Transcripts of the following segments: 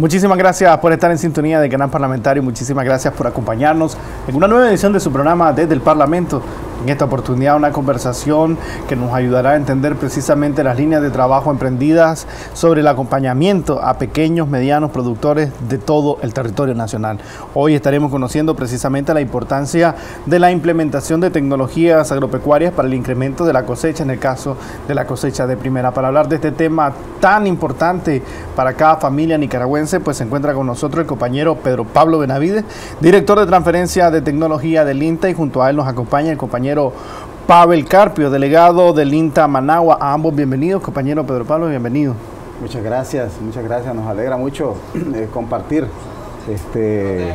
Muchísimas gracias por estar en sintonía de Canal Parlamentario. Muchísimas gracias por acompañarnos en una nueva edición de su programa Desde el Parlamento. En esta oportunidad una conversación que nos ayudará a entender precisamente las líneas de trabajo emprendidas sobre el acompañamiento a pequeños, medianos productores de todo el territorio nacional. Hoy estaremos conociendo precisamente la importancia de la implementación de tecnologías agropecuarias para el incremento de la cosecha, en el caso de la cosecha de primera. Para hablar de este tema tan importante para cada familia nicaragüense, pues se encuentra con nosotros el compañero Pedro Pablo Benavides, director de transferencia de tecnología del INTA y junto a él nos acompaña el compañero Pavel Carpio, delegado del INTA Managua. A ambos bienvenidos, compañero Pedro Pablo, bienvenido. Muchas gracias, muchas gracias. Nos alegra mucho eh, compartir este,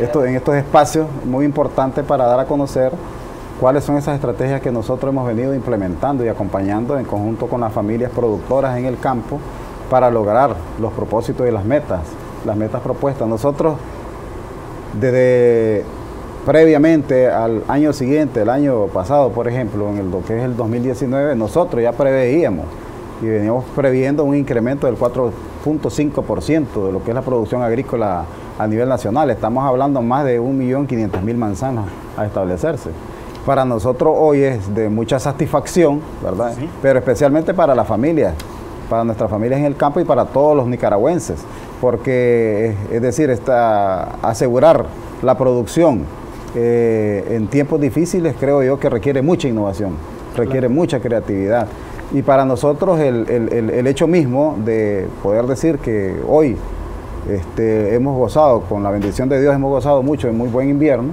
esto, en estos espacios muy importantes para dar a conocer cuáles son esas estrategias que nosotros hemos venido implementando y acompañando en conjunto con las familias productoras en el campo para lograr los propósitos y las metas, las metas propuestas. Nosotros desde previamente al año siguiente, el año pasado, por ejemplo, en el, lo que es el 2019, nosotros ya preveíamos y veníamos previendo un incremento del 4.5% de lo que es la producción agrícola a nivel nacional. Estamos hablando más de 1.500.000 manzanas a establecerse. Para nosotros hoy es de mucha satisfacción, ¿verdad? Pero especialmente para las familias, para nuestras familias en el campo y para todos los nicaragüenses, porque es decir, está asegurar la producción eh, en tiempos difíciles creo yo que requiere mucha innovación, requiere mucha creatividad. Y para nosotros el, hecho mismo de poder decir que hoy este, hemos gozado, con la bendición de Dios, hemos gozado mucho de muy buen invierno,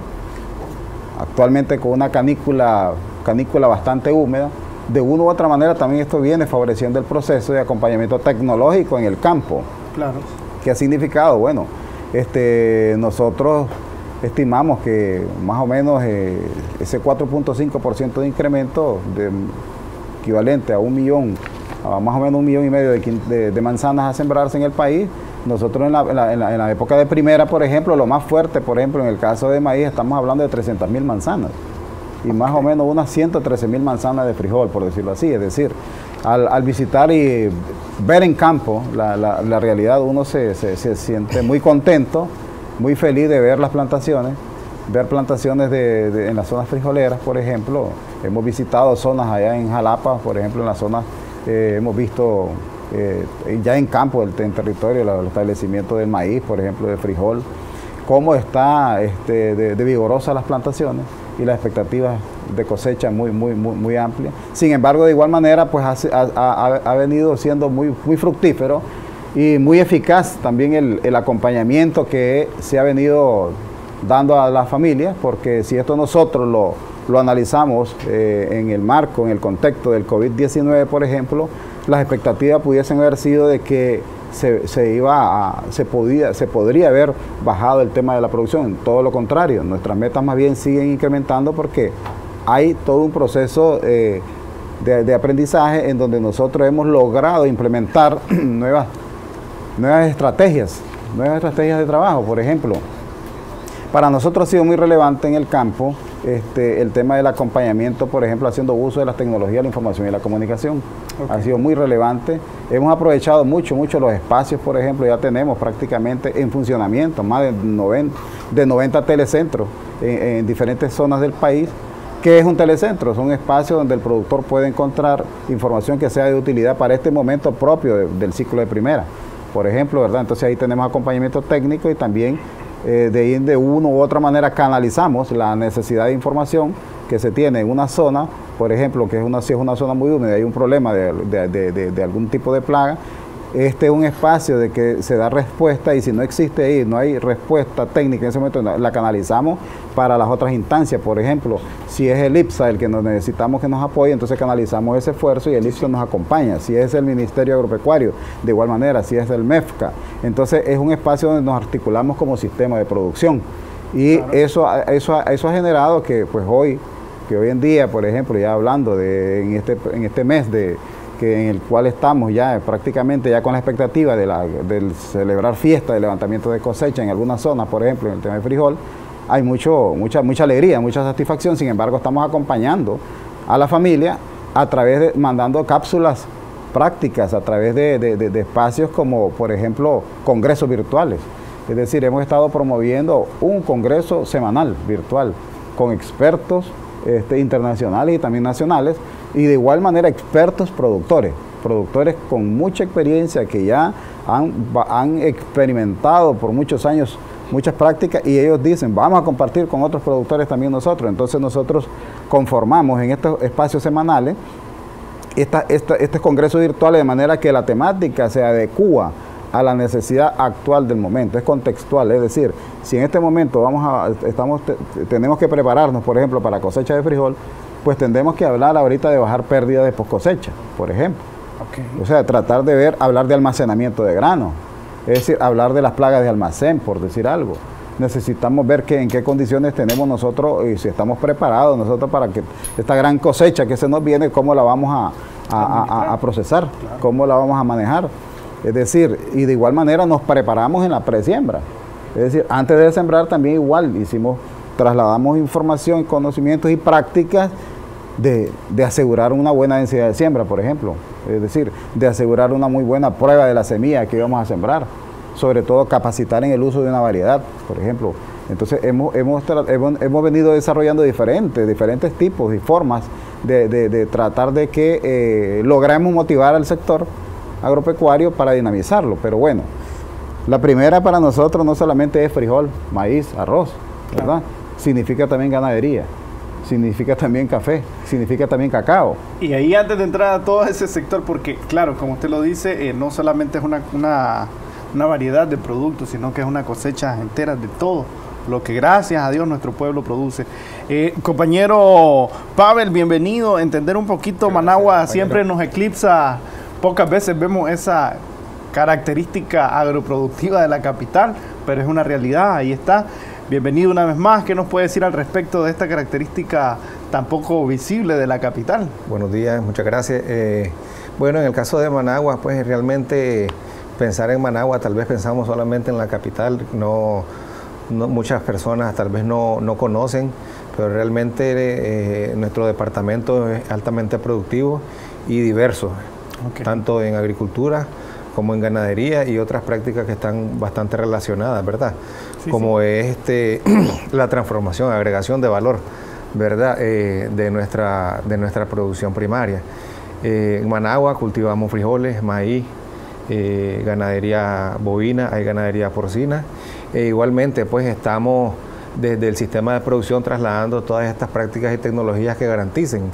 actualmente con una canícula, canícula bastante húmeda, de una u otra manera también esto viene favoreciendo el proceso de acompañamiento tecnológico en el campo. Claro. ¿Qué ha significado? Bueno, este, nosotros estimamos que más o menos eh, ese 4.5% de incremento equivalente a un millón, a más o menos un millón y medio de, manzanas a sembrarse en el país, nosotros en la, época de primera, por ejemplo, lo más fuerte, por ejemplo, en el caso de maíz, estamos hablando de 300 mil manzanas y más o menos unas 113 mil manzanas de frijol, por decirlo así. Es decir, al, visitar y ver en campo la, realidad, uno se siente muy contento muy feliz de ver las plantaciones, ver plantaciones de, en las zonas frijoleras, por ejemplo. Hemos visitado zonas allá en Jalapa, por ejemplo, en la zona, eh, hemos visto eh, ya en campo, en territorio, el establecimiento del maíz, por ejemplo, de frijol, cómo está este, de, vigorosas las plantaciones y las expectativas de cosecha muy, muy, muy, muy amplias. Sin embargo, de igual manera, pues ha, venido siendo muy, muy fructífero y muy eficaz también el, acompañamiento que se ha venido dando a las familias, porque si esto nosotros lo, analizamos eh, en el marco, en el contexto del COVID-19, por ejemplo, las expectativas pudiesen haber sido de que se, iba se, podía, se podría haber bajado el tema de la producción. Todo lo contrario, nuestras metas más bien siguen incrementando porque hay todo un proceso eh, de, de aprendizaje en donde nosotros hemos logrado implementar nuevas nuevas estrategias, nuevas estrategias de trabajo, por ejemplo. Para nosotros ha sido muy relevante en el campo este, el tema del acompañamiento, por ejemplo, haciendo uso de las tecnologías, la información y la comunicación. Ha sido muy relevante. Hemos aprovechado mucho, mucho los espacios, por ejemplo, ya tenemos prácticamente en funcionamiento más de 90, de 90 telecentros en, diferentes zonas del país. ¿Qué es un telecentro? Es un espacio donde el productor puede encontrar información que sea de utilidad para este momento propio del ciclo de primera por ejemplo, ¿verdad? Entonces ahí tenemos acompañamiento técnico y también eh, de de una u otra manera canalizamos la necesidad de información que se tiene en una zona, por ejemplo, que es una, si es una zona muy húmeda hay un problema de algún tipo de plaga, este es un espacio de que se da respuesta y si no existe ahí, no hay respuesta técnica en ese momento, la canalizamos para las otras instancias. Por ejemplo, si es el IPSA el que nos necesitamos que nos apoye, entonces canalizamos ese esfuerzo y el IPSA nos acompaña. Si es el Ministerio Agropecuario, de igual manera, si es el MEFCA. Entonces es un espacio donde nos articulamos como sistema de producción. Y eso, eso, eso ha generado que pues hoy, que hoy en día, por ejemplo, ya hablando de en este, en este mes de en el cual estamos ya prácticamente ya con la expectativa de, la, celebrar fiesta de levantamiento de cosecha en algunas zonas, por ejemplo, en el tema de frijol, hay mucho, mucha, mucha alegría, mucha satisfacción, sin embargo estamos acompañando a la familia a través de mandando cápsulas prácticas a través de, espacios como, por ejemplo, congresos virtuales. Es decir, hemos estado promoviendo un congreso semanal virtual con expertos este, internacionales y también nacionales y de igual manera expertos productores, productores con mucha experiencia que ya han, han experimentado por muchos años muchas prácticas y ellos dicen, vamos a compartir con otros productores también nosotros. Entonces nosotros conformamos en estos espacios semanales esta, esta, este congreso virtual de manera que la temática se adecua a la necesidad actual del momento, es contextual, es decir, si en este momento vamos a, estamos, tenemos que prepararnos, por ejemplo, para cosecha de frijol, pues tendremos que hablar ahorita de bajar pérdida de post cosecha, por ejemplo. O sea, tratar de ver, hablar de almacenamiento de grano, es decir, hablar de las plagas de almacén, por decir algo. Necesitamos ver que, en qué condiciones tenemos nosotros y si estamos preparados nosotros para que esta gran cosecha que se nos viene, cómo la vamos a, procesar, cómo la vamos a manejar. Es decir, y de igual manera nos preparamos en la presiembra. Es decir, antes de sembrar también igual hicimos, trasladamos información, conocimientos y prácticas de, de, asegurar una buena densidad de siembra, por ejemplo. Es decir, de asegurar una muy buena prueba de la semilla que íbamos a sembrar. Sobre todo capacitar en el uso de una variedad, por ejemplo. Entonces hemos, hemos, hemos, venido desarrollando diferentes, diferentes tipos y formas de, de, tratar de que eh, logremos motivar al sector agropecuario para dinamizarlo. Pero bueno, la primera para nosotros no solamente es frijol, maíz, arroz, ¿verdad? Significa también ganadería, significa también café, significa también cacao. Y ahí antes de entrar a todo ese sector, porque claro, como usted lo dice, eh, no solamente es una, una, una variedad de productos, sino que es una cosecha entera de todo lo que gracias a Dios nuestro pueblo produce. Eh, compañero Pavel, bienvenido. Entender un poquito, Managua siempre nos eclipsa Pocas veces vemos esa característica agroproductiva de la capital, pero es una realidad, ahí está. Bienvenido una vez más. ¿Qué nos puede decir al respecto de esta característica tan poco visible de la capital? Buenos días, muchas gracias. Eh, bueno, en el caso de Managua, pues realmente pensar en Managua, tal vez pensamos solamente en la capital, no, muchas personas tal vez no, conocen, pero realmente eh, nuestro departamento es altamente productivo y diverso tanto en agricultura como en ganadería y otras prácticas que están bastante relacionadas, ¿verdad? Como es este, la transformación, agregación de valor, ¿verdad? Eh, de, nuestra, de nuestra producción primaria. Eh, en Managua cultivamos frijoles, maíz, eh, ganadería bovina, hay ganadería porcina. E igualmente, pues estamos desde el sistema de producción trasladando todas estas prácticas y tecnologías que garanticen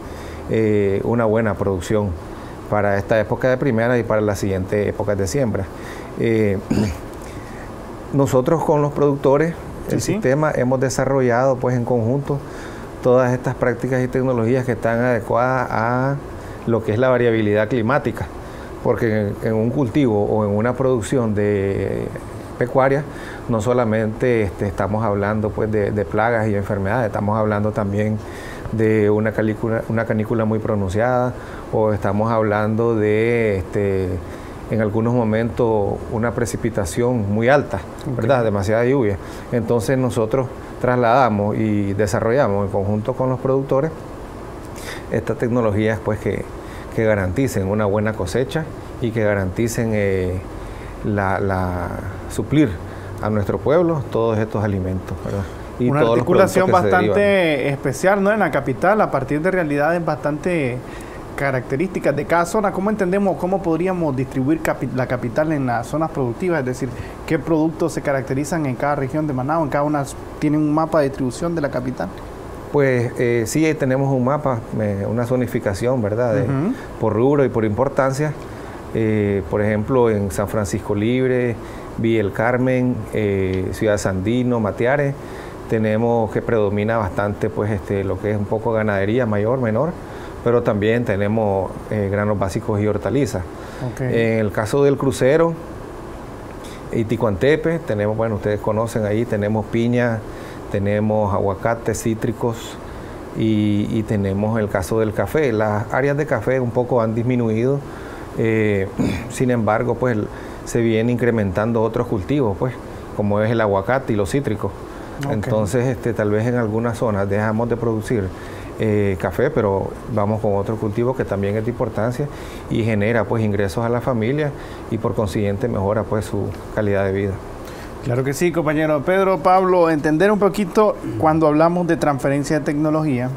una buena producción para esta época de primera y para la siguiente época de siembra. Eh, nosotros con los productores, el sistema, hemos desarrollado pues en conjunto todas estas prácticas y tecnologías que están adecuadas a lo que es la variabilidad climática, porque en, un cultivo o en una producción de pecuaria no solamente este, estamos hablando pues de, de plagas y enfermedades, estamos hablando también de una canícula, una canícula muy pronunciada o estamos hablando de este, en algunos momentos una precipitación muy alta, ¿verdad? Demasiada lluvia. Entonces nosotros trasladamos y desarrollamos en conjunto con los productores estas tecnologías pues que, garanticen una buena cosecha y que garanticen eh, la, suplir a nuestro pueblo todos estos alimentos. ¿verdad? una articulación bastante especial ¿no? en la capital a partir de realidades bastante características de cada zona. ¿Cómo entendemos cómo podríamos distribuir la capital en las zonas productivas? Es decir, ¿qué productos se caracterizan en cada región de Managua? ¿En cada una tienen un mapa de distribución de la capital? Pues eh, sí, tenemos un mapa, eh, una zonificación, ¿verdad? Por rubro y por importancia. Eh, por ejemplo, en San Francisco Libre, Villa el Carmen, Ciudad Sandino, Mateares tenemos que predomina bastante pues este, lo que es un poco ganadería mayor, menor, pero también tenemos eh, granos básicos y hortalizas. En el caso del crucero, Iticuantepe, tenemos, bueno, ustedes conocen ahí, tenemos piña, tenemos aguacates cítricos y, tenemos el caso del café. Las áreas de café un poco han disminuido, eh, sin embargo, pues se vienen incrementando otros cultivos, pues, como es el aguacate y los cítricos. Entonces, este, tal vez en algunas zonas dejamos de producir eh, café, pero vamos con otro cultivo que también es de importancia y genera pues ingresos a la familia y por consiguiente mejora pues su calidad de vida. Claro que sí, compañero. Pedro, Pablo, entender un poquito cuando hablamos de transferencia de tecnología,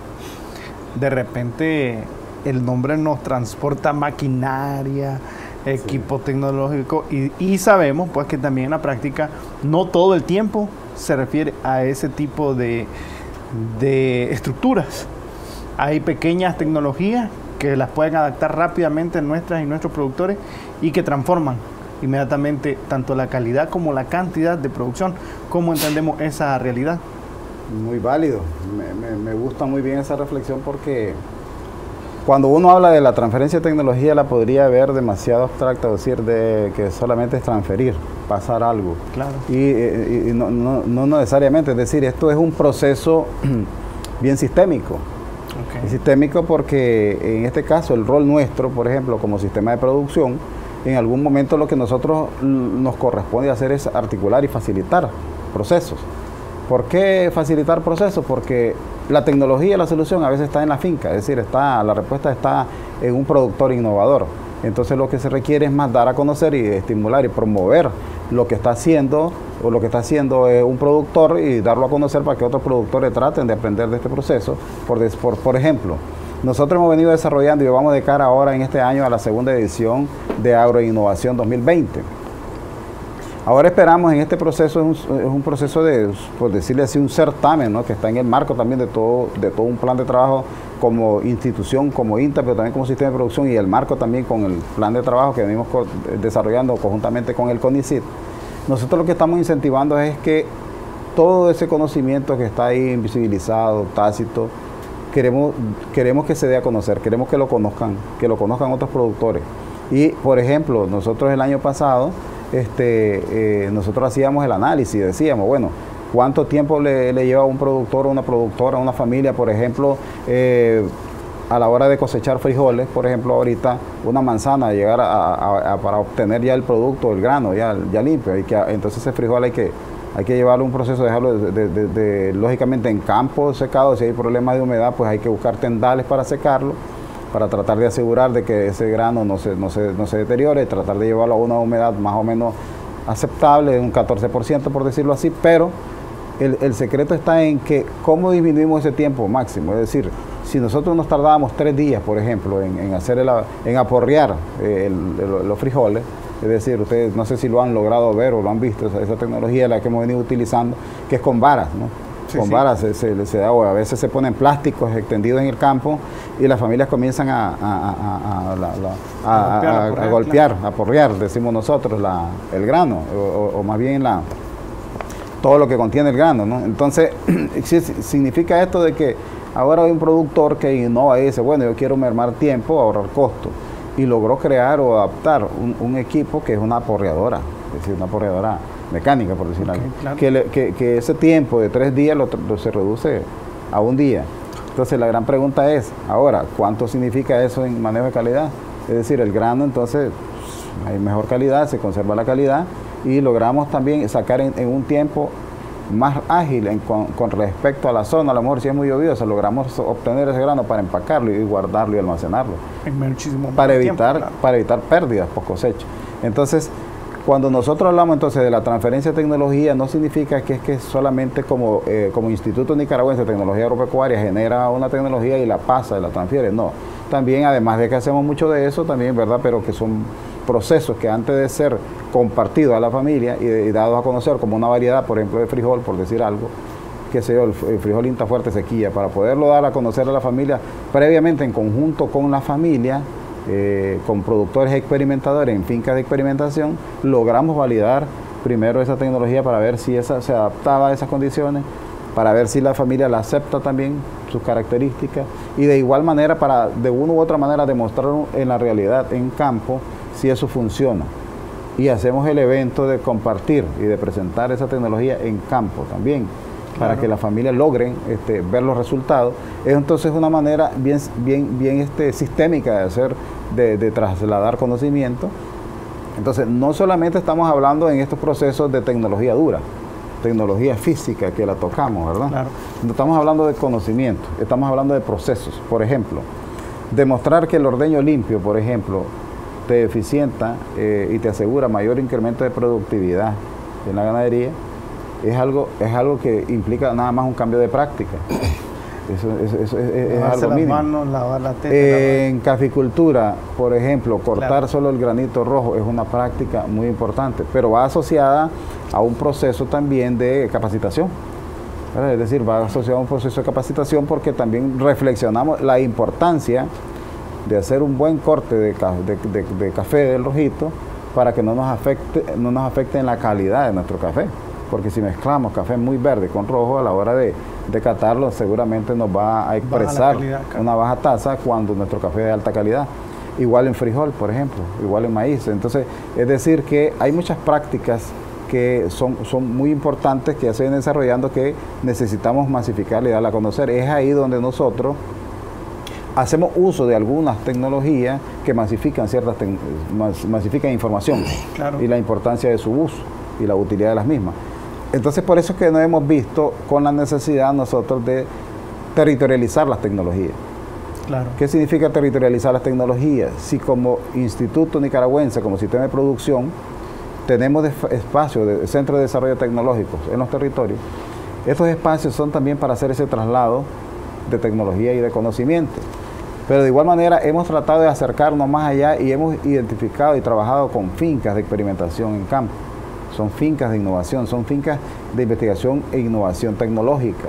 de repente el nombre nos transporta maquinaria, equipo tecnológico y, y, sabemos pues que también en la práctica no todo el tiempo se refiere a ese tipo de, de estructuras hay pequeñas tecnologías que las pueden adaptar rápidamente nuestras y nuestros productores y que transforman inmediatamente tanto la calidad como la cantidad de producción. ¿Cómo entendemos esa realidad? Muy válido. Me, gusta muy bien esa reflexión porque cuando uno habla de la transferencia de tecnología la podría ver demasiado abstracta, decir de que solamente es transferir, pasar algo. Claro. Y, eh, no, no necesariamente, es decir, esto es un proceso bien sistémico. Es sistémico porque en este caso el rol nuestro, por ejemplo, como sistema de producción, en algún momento lo que nosotros nos corresponde hacer es articular y facilitar procesos. ¿Por qué facilitar procesos? Porque la tecnología, la solución a veces está en la finca, es decir, está, la respuesta está en un productor innovador. Entonces lo que se requiere es más dar a conocer y estimular y promover lo que está haciendo o lo que está haciendo un productor y darlo a conocer para que otros productores traten de aprender de este proceso. Por, por, por ejemplo, nosotros hemos venido desarrollando y vamos de cara ahora en este año a la segunda edición de Agroinnovación 2020. Ahora esperamos en este proceso, es un, proceso de, por decirle así, un certamen, ¿no? que está en el marco también de todo, de todo un plan de trabajo como institución, como INTA, pero también como sistema de producción y el marco también con el plan de trabajo que venimos desarrollando conjuntamente con el CONICIT nosotros lo que estamos incentivando es que todo ese conocimiento que está ahí invisibilizado, tácito, queremos, queremos que se dé a conocer, queremos que lo conozcan, que lo conozcan otros productores. Y, por ejemplo, nosotros el año pasado, este, eh, nosotros hacíamos el análisis, decíamos, bueno, ¿cuánto tiempo le, lleva a un productor o una productora, a una familia, por ejemplo, eh, a la hora de cosechar frijoles, por ejemplo, ahorita una manzana, llegar a, para obtener ya el producto, el grano, ya, ya limpio. Hay que, entonces ese frijol hay que, hay que llevarlo un proceso, dejarlo de, lógicamente en campo secado, si hay problemas de humedad, pues hay que buscar tendales para secarlo, para tratar de asegurar de que ese grano no se, no se, no se deteriore, tratar de llevarlo a una humedad más o menos aceptable, un 14% por decirlo así, pero el secreto está en que cómo disminuimos ese tiempo máximo, es decir, si nosotros nos tardábamos tres días, por ejemplo, en, hacer el, en aporrear eh, los frijoles, es decir, ustedes no sé si lo han logrado ver o lo han visto, esa, tecnología la que hemos venido utilizando, que es con varas, ¿no? con varas se, se, da, o a veces se ponen plásticos extendidos en el campo y las familias comienzan a, a, golpear, a porrear, decimos nosotros, el grano, o, más bien la, todo lo que contiene el grano. ¿no? Entonces, significa esto de que Ahora hay un productor que innova y dice, bueno, yo quiero mermar tiempo, ahorrar costo. Y logró crear o adaptar un, equipo que es una aporreadora, es decir, una aporreadora mecánica, por decirlo así. Que, ese tiempo de tres días lo, se reduce a un día. Entonces la gran pregunta es, ahora, ¿cuánto significa eso en manejo de calidad? Es decir, el grano entonces hay mejor calidad, se conserva la calidad y logramos también sacar en un tiempo más ágil con, respecto a la zona, a lo mejor si es muy lluviosa, logramos obtener ese grano para empacarlo y guardarlo y almacenarlo. muchísimo para evitar, para evitar pérdidas por cosecha. Entonces, cuando nosotros hablamos entonces de la transferencia de tecnología, no significa que es que solamente como, eh, como Instituto Nicaragüense de Tecnología Agropecuaria genera una tecnología y la pasa y la transfiere. No. También, además de que hacemos mucho de eso, también, ¿verdad? Pero que son procesos que antes de ser compartidos a la familia y, dados a conocer como una variedad, por ejemplo, de frijol, por decir algo, que sé yo, el, frijol inta fuerte sequía, para poderlo dar a conocer a la familia previamente en conjunto con la familia, eh, con productores experimentadores en fincas de experimentación, logramos validar primero esa tecnología para ver si esa se adaptaba a esas condiciones, para ver si la familia la acepta también, sus características, y de igual manera para de una u otra manera demostrar en la realidad, en campo, si eso funciona. Y hacemos el evento de compartir y de presentar esa tecnología en campo también, para que las familias logren este, ver los resultados. Es entonces una manera bien, bien, bien este, sistémica de hacer, de, de trasladar conocimiento. Entonces, no solamente estamos hablando en estos procesos de tecnología dura, tecnología física que la tocamos, ¿verdad? No estamos hablando de conocimiento, estamos hablando de procesos. Por ejemplo, demostrar que el ordeño limpio, por ejemplo, te eficienta eh, y te asegura mayor incremento de productividad en la ganadería, es algo, es algo que implica nada más un cambio de práctica. Eso, es, algo mínimo. en caficultura, por ejemplo, cortar solo el granito rojo es una práctica muy importante, pero va asociada a un proceso también de capacitación. Es decir, va asociado a un proceso de capacitación porque también reflexionamos la importancia de hacer un buen corte de, de café del rojito para que no nos afecte, no nos afecte en la calidad de nuestro café. Porque si mezclamos café muy verde con rojo a la hora de, de catarlo seguramente nos va a expresar una baja tasa cuando nuestro café es de alta calidad. Igual en frijol, por ejemplo, igual en maíz. Entonces, es decir que hay muchas prácticas que son, son muy importantes que ya se vienen desarrollando que necesitamos masificar y darla a conocer. Es ahí donde nosotros hacemos uso de algunas tecnologías que masifican ciertas masifican información y la importancia de su uso y la utilidad de las mismas. Entonces por eso es que nos hemos visto con la necesidad nosotros de territorializar las tecnologías. Claro. ¿Qué significa territorializar las tecnologías? Si como Instituto Nicaragüense, como sistema de producción, tenemos espacios de centros de desarrollo tecnológico en los territorios, estos espacios son también para hacer ese traslado de tecnología y de conocimiento. Pero de igual manera hemos tratado de acercarnos más allá y hemos identificado y trabajado con fincas de experimentación en campo son fincas de innovación, son fincas de investigación e innovación tecnológica.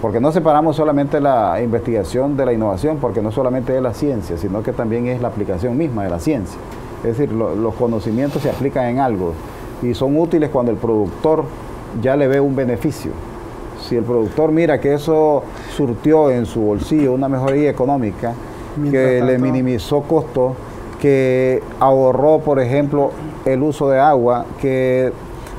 Porque no separamos solamente la investigación de la innovación, porque no solamente es la ciencia, sino que también es la aplicación misma de la ciencia. Es decir, los conocimientos se aplican en algo y son útiles cuando el productor ya le ve un beneficio. Si el productor mira que eso surtió en su bolsillo una mejoría económica, que le minimizó costos, que ahorró, por ejemplo, el uso de agua, que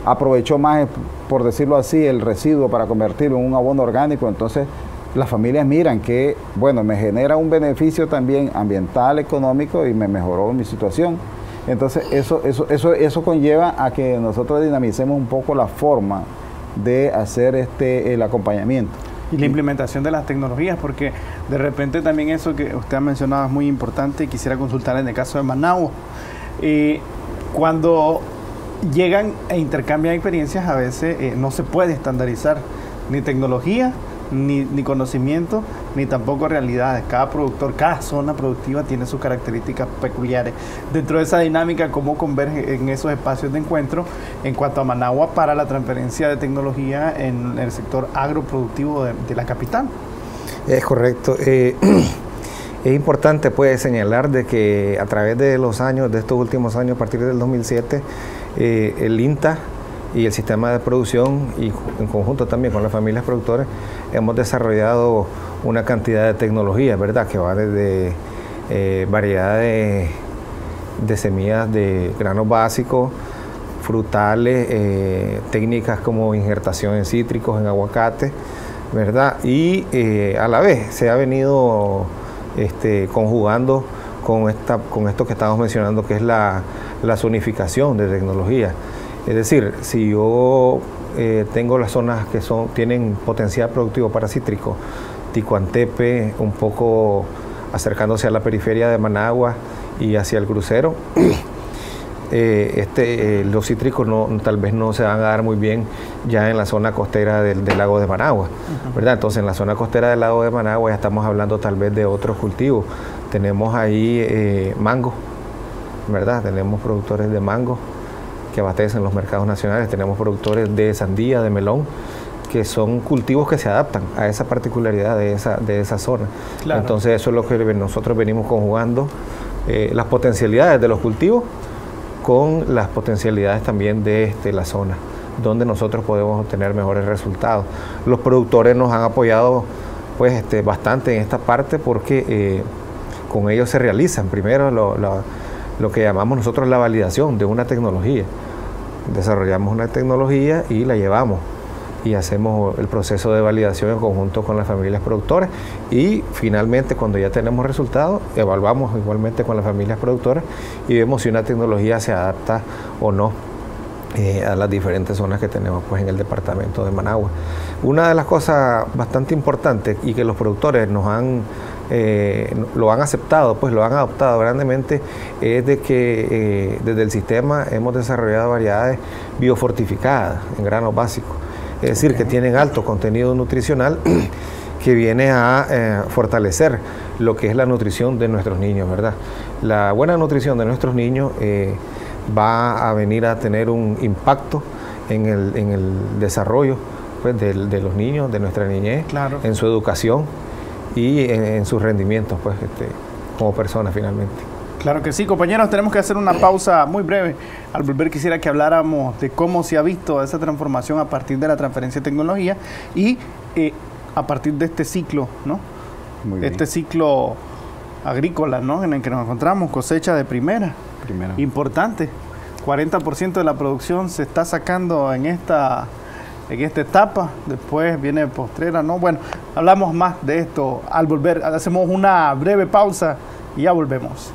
aprovechó más, por decirlo así, el residuo para convertirlo en un abono orgánico. Entonces, las familias miran que, bueno, me genera un beneficio también ambiental, económico y me mejoró mi situación. Entonces, eso, eso, eso, eso conlleva a que nosotros dinamicemos un poco la forma de hacer este, el acompañamiento. Y la implementación de las tecnologías, porque de repente también eso que usted ha mencionado es muy importante y quisiera consultar en el caso de Managua. Eh, cuando llegan e intercambian experiencias, a veces eh, no se puede estandarizar ni tecnología, ni, ni, conocimiento, ni tampoco realidades. Cada productor, cada zona productiva tiene sus características peculiares. Dentro de esa dinámica, cómo converge en esos espacios de encuentro en cuanto a Managua para la transferencia de tecnología en el sector agroproductivo de, la capital. Es correcto. Eh, es importante pues señalar de que a través de los años, de estos últimos años, a partir del 2007, eh, el INTA y el sistema de producción y en conjunto también con las familias productoras hemos desarrollado una cantidad de tecnologías, ¿verdad? Que va desde eh, variedades de semillas de granos básicos, frutales, eh, técnicas como injertación en cítricos, en aguacate, ¿verdad? Y eh, a la vez se ha venido este, conjugando con, esta, con esto que estamos mencionando, que es la, la zonificación de tecnología. Es decir, si yo eh, tengo las zonas que son, tienen potencial productivo para cítrico, Ticuantepe, un poco acercándose a la periferia de Managua y hacia el crucero. Eh, este, eh, los cítricos no, tal vez no se van a dar muy bien ya en la zona costera del, lago de Managua, ¿verdad? Entonces en la zona costera del lago de Managua ya estamos hablando tal vez de otros cultivos. Tenemos ahí mango, ¿verdad? Tenemos productores de mango que abastecen los mercados nacionales, tenemos productores de sandía, de melón, que son cultivos que se adaptan a esa particularidad de esa, de esa zona. Entonces eso es lo que nosotros venimos conjugando, eh, las potencialidades de los cultivos con las potencialidades también de este, la zona, donde nosotros podemos obtener mejores resultados. Los productores nos han apoyado pues este, bastante en esta parte porque eh, con ellos se realizan primero lo, lo que llamamos nosotros la validación de una tecnología. Desarrollamos una tecnología y la llevamos y hacemos el proceso de validación en conjunto con las familias productoras y finalmente cuando ya tenemos resultados evaluamos igualmente con las familias productoras y vemos si una tecnología se adapta o no eh, a las diferentes zonas que tenemos pues, en el departamento de Managua. Una de las cosas bastante importantes y que los productores nos han eh, lo han aceptado, pues lo han adoptado grandemente, es de que eh, desde el sistema hemos desarrollado variedades biofortificadas en granos básicos, es decir, que tienen alto contenido nutricional que viene a fortalecer lo que es la nutrición de nuestros niños, ¿verdad? La buena nutrición de nuestros niños va a venir a tener un impacto en el, desarrollo pues, de, los niños, de nuestra niñez, en su educación y en, sus rendimientos pues, este, como personas finalmente. Claro que sí, compañeros, tenemos que hacer una pausa muy breve. Al volver quisiera que habláramos de cómo se ha visto esa transformación a partir de la transferencia de tecnología y eh, a partir de este ciclo, ¿no? este ciclo agrícola, ¿no? En el que nos encontramos, cosecha de primera. Importante. 40% de la producción se está sacando en esta en esta etapa, después viene postrera, ¿no? Bueno, hablamos más de esto al volver, hacemos una breve pausa y ya volvemos.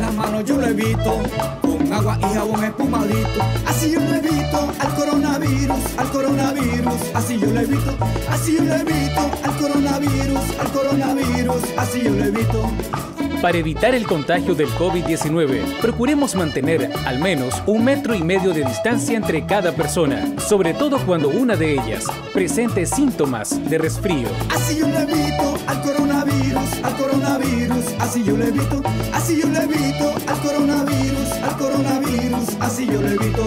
Bien las manos yo lo evito con agua y jabón espumadito. Así yo lo evito al coronavirus, al coronavirus. Así yo lo evito, así yo lo evito al coronavirus, al coronavirus. Así yo lo evito. Para evitar el contagio del COVID-19, procuremos mantener al menos un metro y medio de distancia entre cada persona, sobre todo cuando una de ellas presente síntomas de resfrío. Así yo le evito así yo le evito, así yo le evito al coronavirus, al coronavirus, así yo le evito.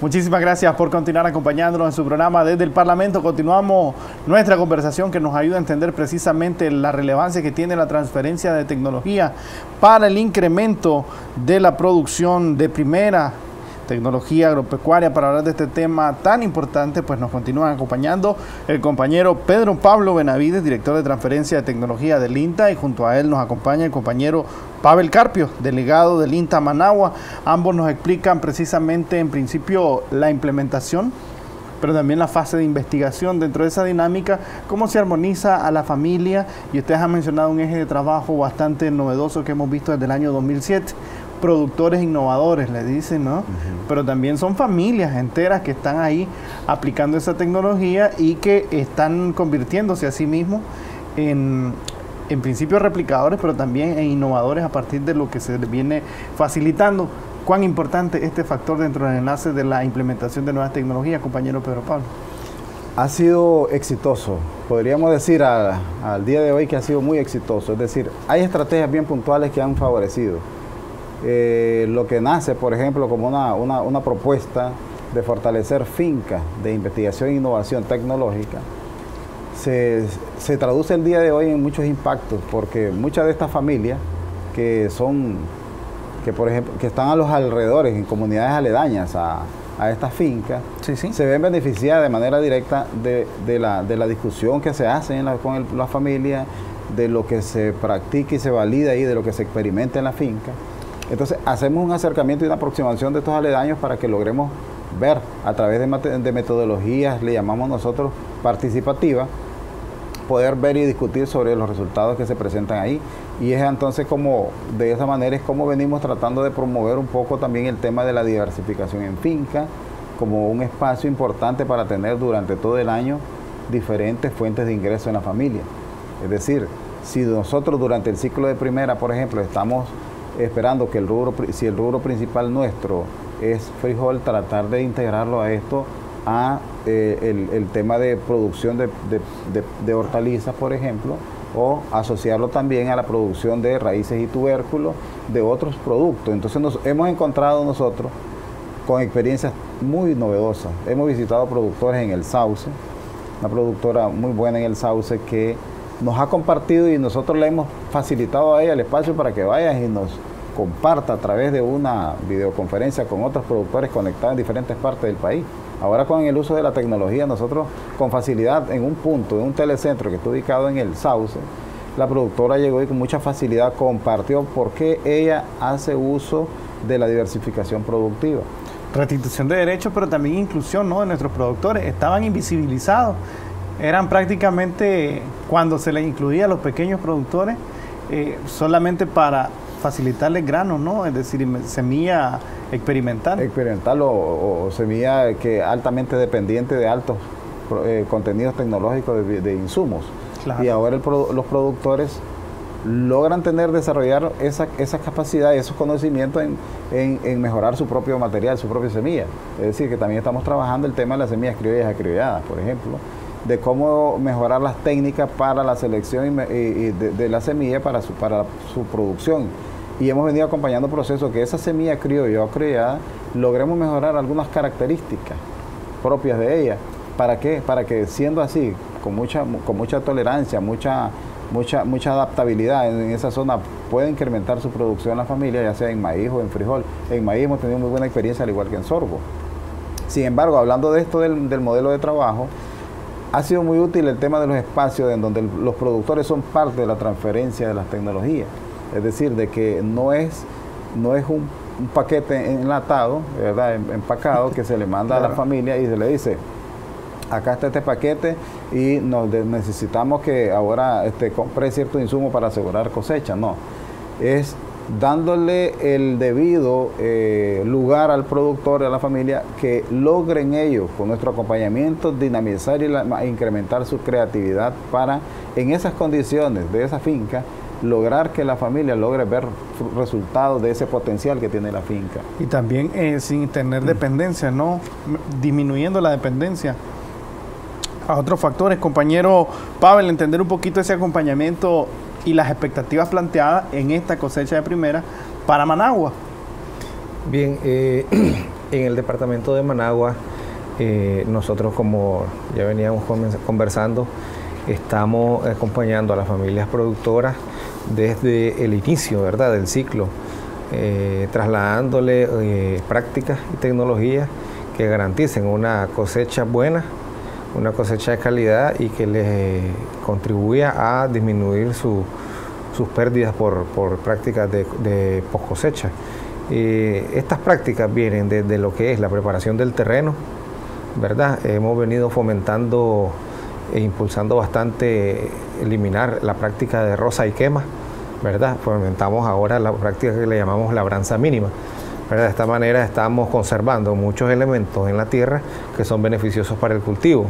Muchísimas gracias por continuar acompañándonos en su programa desde el Parlamento. Continuamos nuestra conversación que nos ayuda a entender precisamente la relevancia que tiene la transferencia de tecnología para el incremento de la producción de primera tecnología agropecuaria para hablar de este tema tan importante, pues nos continúan acompañando el compañero Pedro Pablo Benavides, director de transferencia de tecnología del INTA, y junto a él nos acompaña el compañero Pavel Carpio, delegado del INTA Managua. Ambos nos explican precisamente en principio la implementación pero también la fase de investigación dentro de esa dinámica, cómo se armoniza a la familia, y ustedes han mencionado un eje de trabajo bastante novedoso que hemos visto desde el año 2007, productores innovadores, le dicen, ¿no? Pero también son familias enteras que están ahí aplicando esa tecnología y que están convirtiéndose a sí mismos en, en principios replicadores, pero también en innovadores a partir de lo que se viene facilitando cuán importante este factor dentro del enlace de la implementación de nuevas tecnologías, compañero Pedro Pablo. Ha sido exitoso, podríamos decir al día de hoy que ha sido muy exitoso, es decir, hay estrategias bien puntuales que han favorecido. Eh, lo que nace, por ejemplo, como una, una propuesta de fortalecer fincas de investigación e innovación tecnológica, se, se, traduce el día de hoy en muchos impactos, porque muchas de estas familias que son que por ejemplo, que están a los alrededores, en comunidades aledañas a, a estas fincas, se ven beneficiadas de manera directa de, de, la, de la, discusión que se hace con la familia, de lo que se practica y se valida ahí, de lo que se experimenta en la finca. Entonces hacemos un acercamiento y una aproximación de estos aledaños para que logremos ver a través de, de metodologías, le llamamos nosotros participativas, poder ver y discutir sobre los resultados que se presentan ahí y es entonces como, de esa manera es como venimos tratando de promover un poco también el tema de la diversificación en finca, como un espacio importante para tener durante todo el año diferentes fuentes de ingreso en la familia. Es decir, si nosotros durante el ciclo de primera, por ejemplo, estamos esperando que el rubro, si el rubro principal nuestro es frijol, tratar de integrarlo a esto, a eh, el, tema de producción de hortalizas, por ejemplo, o asociarlo también a la producción de raíces y tubérculos de otros productos. Entonces nos hemos encontrado nosotros con experiencias muy novedosas. Hemos visitado productores en el Sauce, una productora muy buena en el Sauce que nos ha compartido y nosotros le hemos facilitado a ella el espacio para que vaya y nos comparta a través de una videoconferencia con otros productores conectados en diferentes partes del país. Ahora con el uso de la tecnología, nosotros con facilidad en un punto, en un telecentro que está ubicado en el Sauce, la productora llegó y con mucha facilidad compartió por qué ella hace uso de la diversificación productiva. Restitución de derechos, pero también inclusión ¿no? de nuestros productores. Estaban invisibilizados. Eran prácticamente, cuando se les incluía a los pequeños productores, eh, solamente para facilitarles granos, ¿no? Es decir, semilla experimental. Experimental o, semilla que altamente dependiente de altos eh, contenidos tecnológicos de, insumos. Y ahora los productores logran tener, desarrollar esa, esa capacidad y esos conocimientos en, mejorar su propio material, su propia semilla. Es decir, que también estamos trabajando el tema de las semillas criollas acriolladas, por ejemplo, de cómo mejorar las técnicas para la selección de, la semilla para su, para su producción y hemos venido acompañando procesos que esa semilla criolla o criada logremos mejorar algunas características propias de ella. ¿Para qué? Para que siendo así, con mucha, con mucha tolerancia, mucha, mucha, mucha adaptabilidad en, esa zona, pueda incrementar su producción en la familia, ya sea en maíz o en frijol. En maíz hemos tenido muy buena experiencia, al igual que en sorgo. Sin embargo, hablando de esto del, del modelo de trabajo, ha sido muy útil el tema de los espacios en donde los productores son parte de la transferencia de las tecnologías. Es decir, de que no es, no es un, paquete enlatado, ¿verdad? Em, empacado, que se le manda a la familia y se le dice, acá está este paquete y nos necesitamos que ahora este, compre cierto insumo para asegurar cosecha. No, es dándole el debido eh, lugar al productor y a la familia que logren ellos, con nuestro acompañamiento, dinamizar y incrementar su creatividad para, en esas condiciones de esa finca, lograr que la familia logre ver resultados de ese potencial que tiene la finca. Y también eh, sin tener dependencia, ¿no? Disminuyendo la dependencia a otros factores. Compañero Pavel, entender un poquito ese acompañamiento y las expectativas planteadas en esta cosecha de primera para Managua. Bien, eh, en el departamento de Managua, eh, nosotros como ya veníamos conversando, estamos acompañando a las familias productoras desde el inicio, ¿verdad?, del ciclo eh, trasladándole eh, prácticas y tecnologías que garanticen una cosecha buena, una cosecha de calidad y que les contribuya a disminuir sus pérdidas por, prácticas de, de post cosecha. estas prácticas vienen desde lo que es la preparación del terreno, ¿verdad? Hemos venido fomentando e impulsando bastante eliminar la práctica de rosa y quema, ¿verdad? Fomentamos ahora la práctica que le llamamos labranza mínima. De esta manera estamos conservando muchos elementos en la tierra que son beneficiosos para el cultivo.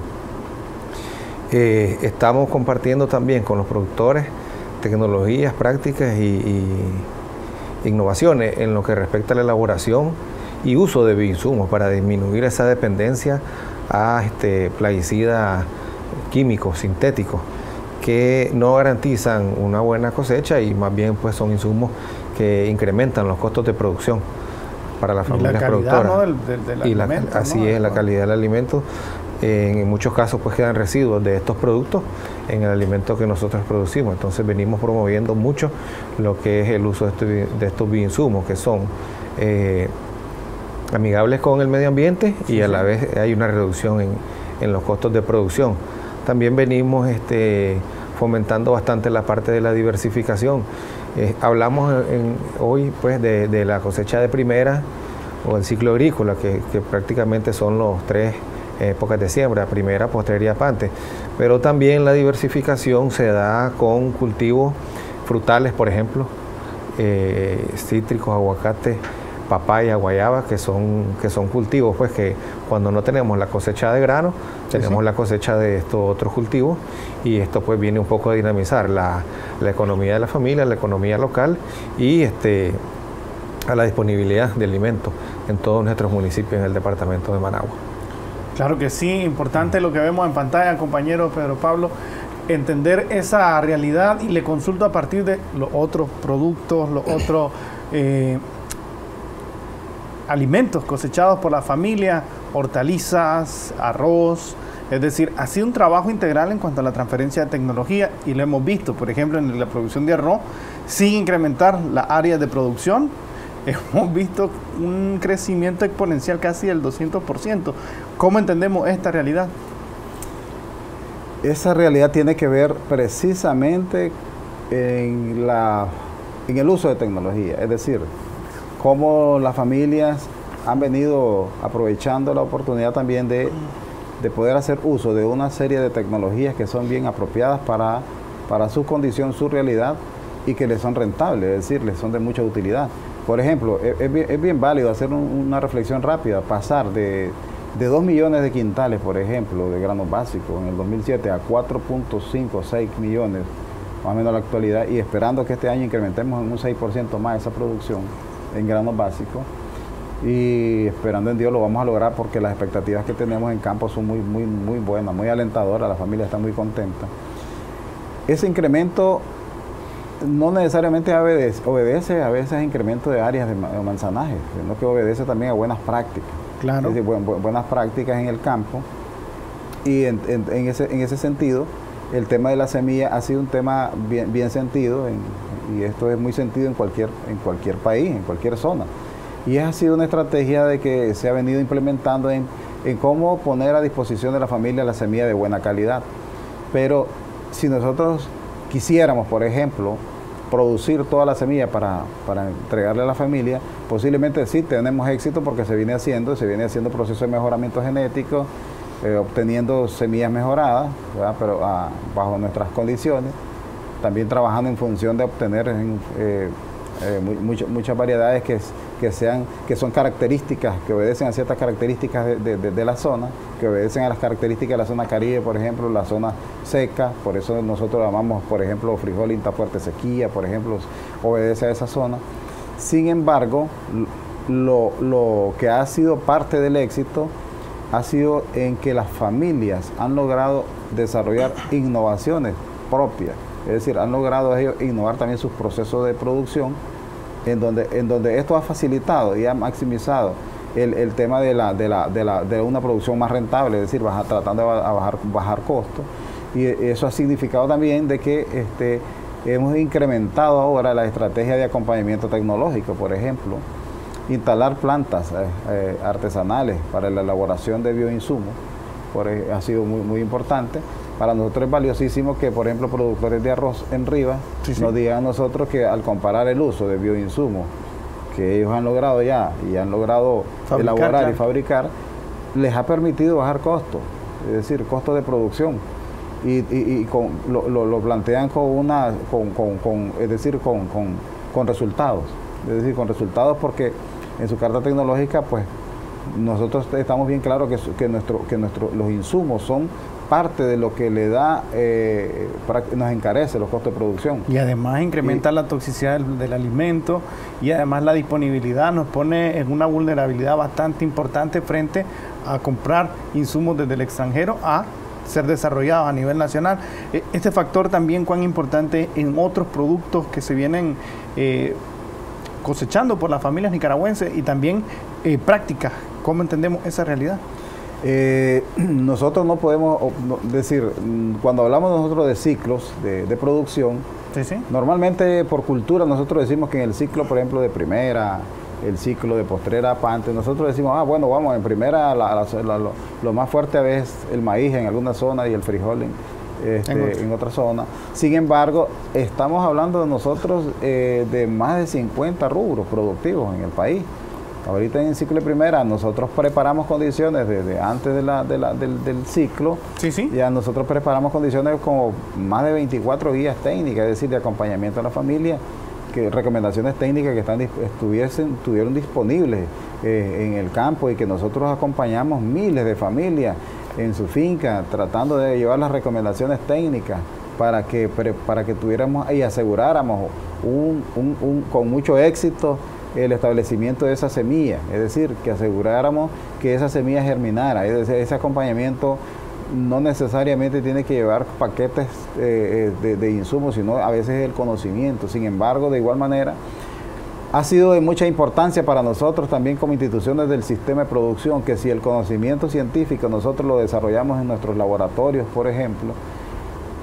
Eh, estamos compartiendo también con los productores tecnologías, prácticas y, innovaciones en lo que respecta a la elaboración y uso de bioinsumos para disminuir esa dependencia a este, plaguicidas químicos, sintéticos, que no garantizan una buena cosecha y más bien pues son insumos que incrementan los costos de producción para las familias la productoras. y así es, la calidad del alimento. En muchos casos pues quedan residuos de estos productos en el alimento que nosotros producimos. Entonces venimos promoviendo mucho lo que es el uso de, este, estos bioinsumos que son eh, amigables con el medio ambiente y a la vez hay una reducción en los costos de producción. También venimos este, fomentando bastante la parte de la diversificación. Eh, hablamos hoy pues de, la cosecha de primera o el ciclo agrícola, que, prácticamente son los tres épocas de siembra, primera, posterior y apante. Pero también la diversificación se da con cultivos frutales, por ejemplo, eh, cítricos, aguacates, papaya, guayaba, que son, que son cultivos, pues que cuando no tenemos la cosecha de grano, tenemos la cosecha de estos otros cultivos y esto pues viene un poco a dinamizar la, economía de la familia, la economía local y este a la disponibilidad de alimentos en todos nuestros municipios en el departamento de Managua. Claro que sí, importante lo que vemos en pantalla, compañero Pedro Pablo, entender esa realidad y le consulto a partir de los otros productos, los otros eh, alimentos cosechados por la familia, hortalizas, arroz. Es decir, ha sido un trabajo integral en cuanto a la transferencia de tecnología y lo hemos visto, por ejemplo, en la producción de arroz, sin incrementar la área de producción, hemos visto un crecimiento exponencial casi del 200%. ¿Cómo entendemos esta realidad? Esa realidad tiene que ver precisamente en, la, en el uso de tecnología, es decir, cómo las familias han venido aprovechando la oportunidad también de, poder hacer uso de una serie de tecnologías que son bien apropiadas para, para su condición, su realidad y que les son rentables, es decir, les son de mucha utilidad. Por ejemplo, es, bien, válido hacer una reflexión rápida, pasar de, de 2 millones de quintales, por ejemplo, de granos básicos en el 2007 a 4.5, 6 millones, más o menos en la actualidad, y esperando que este año incrementemos en un 6% más esa producción en granos básicos y esperando en Dios lo vamos a lograr porque las expectativas que tenemos en campo son muy, muy, muy buenas, muy alentadoras, la familia está muy contenta. Ese incremento no necesariamente obedece, a veces a incremento de áreas de manzanaje, sino que obedece también a buenas prácticas. Claro. buenas prácticas en el campo. Y en, ese, en ese sentido, el tema de la semilla ha sido un tema bien, bien sentido y esto es muy sentido en cualquier, en cualquier país, en cualquier zona. Y ha sido una estrategia de que se ha venido implementando en, cómo poner a disposición de la familia la semilla de buena calidad. Pero si nosotros quisiéramos, por ejemplo, producir toda la semilla para, entregarle a la familia, posiblemente sí tenemos éxito porque se viene haciendo, se viene haciendo proceso de mejoramiento genético, eh, obteniendo semillas mejoradas, pero ah, bajo nuestras condiciones, también trabajando en función de obtener eh, eh, muchas variedades que, que, sean, que son características, que obedecen a ciertas características de, la zona, que obedecen a las características de la zona caribe, por ejemplo, la zona seca, por eso nosotros llamamos, por ejemplo, frijol fuerte sequía, por ejemplo, obedece a esa zona. Sin embargo, lo, lo que ha sido parte del éxito ha sido en que las familias han logrado desarrollar innovaciones propias es decir, han logrado ellos innovar también sus procesos de producción, en donde, en donde esto ha facilitado y ha maximizado el, tema de, la, de, la, de, la, de, una producción más rentable, es decir, tratando de bajar, bajar costos. Y eso ha significado también de que este, hemos incrementado ahora la estrategia de acompañamiento tecnológico, por ejemplo, instalar plantas eh, eh, artesanales para la elaboración de bioinsumos, por, ha sido muy, muy importante. Para nosotros es valiosísimo que, por ejemplo, productores de arroz en Rivas nos digan a nosotros que al comparar el uso de bioinsumos que ellos han logrado ya y han logrado elaborar y fabricar, les ha permitido bajar costos, es decir, costos de producción. Y, lo, plantean con una, con, es decir, con, resultados. Es decir, con resultados porque en su carta tecnológica, pues nosotros estamos bien claros que, que, nuestro, que nuestro, los insumos son parte de lo que le da, eh, nos encarece los costos de producción. Y además incrementa la toxicidad del, alimento y además la disponibilidad nos pone en una vulnerabilidad bastante importante frente a comprar insumos desde el extranjero a ser desarrollados a nivel nacional. E, este factor también cuán importante en otros productos que se vienen eh, cosechando por las familias nicaragüenses y también eh, prácticas. ¿Cómo entendemos esa realidad? Eh, nosotros no podemos decir, mm, cuando hablamos nosotros de ciclos de, producción, normalmente por cultura nosotros decimos que en el ciclo, por ejemplo, de primera, el ciclo de postrera pante, nosotros decimos, ah, bueno, vamos, en primera lo, más fuerte a veces el maíz en alguna zona y el frijol en, este, en, otra. zona. Sin embargo, estamos hablando de nosotros eh, de más de 50 rubros productivos en el país. Ahorita en el ciclo de primera nosotros preparamos condiciones desde antes de la, del, ciclo. Sí, sí. Ya nosotros preparamos condiciones como más de 24 guías técnicas, es decir, de acompañamiento a la familia, que recomendaciones técnicas que están estuviesen, estuvieron disponibles eh, en el campo y que nosotros acompañamos miles de familias en su finca tratando de llevar las recomendaciones técnicas para que, para que tuviéramos y aseguráramos un, un, con mucho éxito el establecimiento de esa semilla, es decir, que aseguráramos que esa semilla germinara, es decir, ese acompañamiento no necesariamente tiene que llevar paquetes eh, eh, de, insumos, sino a veces el conocimiento. Sin embargo, de igual manera, ha sido de mucha importancia para nosotros también como instituciones del sistema de producción, que si el conocimiento científico nosotros lo desarrollamos en nuestros laboratorios, por ejemplo,